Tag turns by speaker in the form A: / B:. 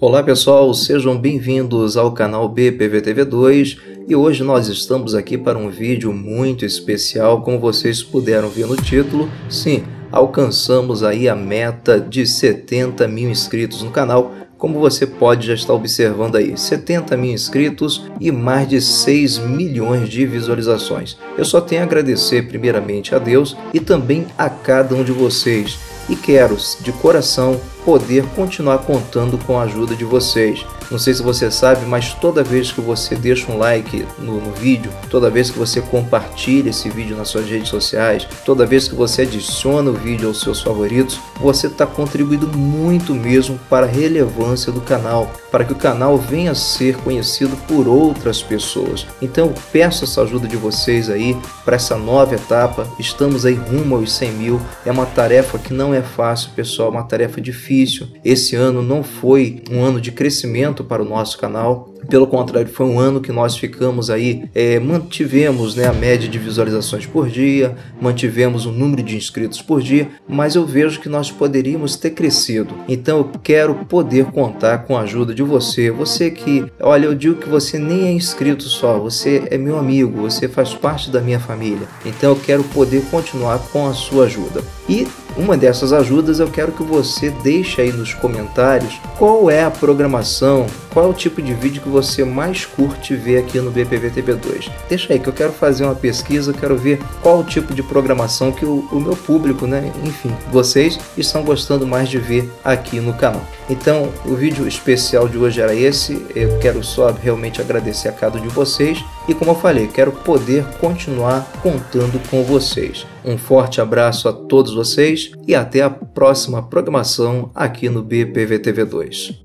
A: Olá pessoal, sejam bem-vindos ao canal BPVTV2 e hoje nós estamos aqui para um vídeo muito especial, como vocês puderam ver no título. Sim, alcançamos aí a meta de 70 mil inscritos no canal, como você pode já estar observando aí, 70 mil inscritos e mais de 6 milhões de visualizações. Eu só tenho a agradecer primeiramente a Deus e também a cada um de vocês e quero, de coração, poder continuar contando com a ajuda de vocês. Não sei se você sabe, mas toda vez que você deixa um like no, no, vídeo, toda vez que você compartilha esse vídeo nas suas redes sociais, toda vez que você adiciona o vídeo aos seus favoritos, você está contribuindo muito mesmo para a relevância do canal, para que o canal venha a ser conhecido por outras pessoas. Então eu peço essa ajuda de vocês aí para essa nova etapa. Estamos aí rumo aos 100 mil. É uma tarefa que não é fácil, pessoal, uma tarefa difícil. Esse ano não foi um ano de crescimento para o nosso canal. Pelo contrário, foi um ano que nós ficamos aí, é, mantivemos né, a média de visualizações por dia, mantivemos o número de inscritos por dia, mas eu vejo que nós poderíamos ter crescido. Então eu quero poder contar com a ajuda de você. Você que, olha, eu digo que você nem é inscrito só, você é meu amigo, você faz parte da minha família. Então eu quero poder continuar com a sua ajuda. E uma dessas ajudas eu quero que você deixe aí nos comentários qual é a programação, qual é o tipo de vídeo que você mais curte ver aqui no BPV TB2. Deixa aí que eu quero fazer uma pesquisa, quero ver qual o tipo de programação que o, o meu público, né, enfim, vocês estão gostando mais de ver aqui no canal. Então, o vídeo especial de hoje era esse. Eu quero só realmente agradecer a cada um de vocês e como eu falei, quero poder continuar contando com vocês. Um forte abraço a todos e até a próxima programação aqui no BPVTV2.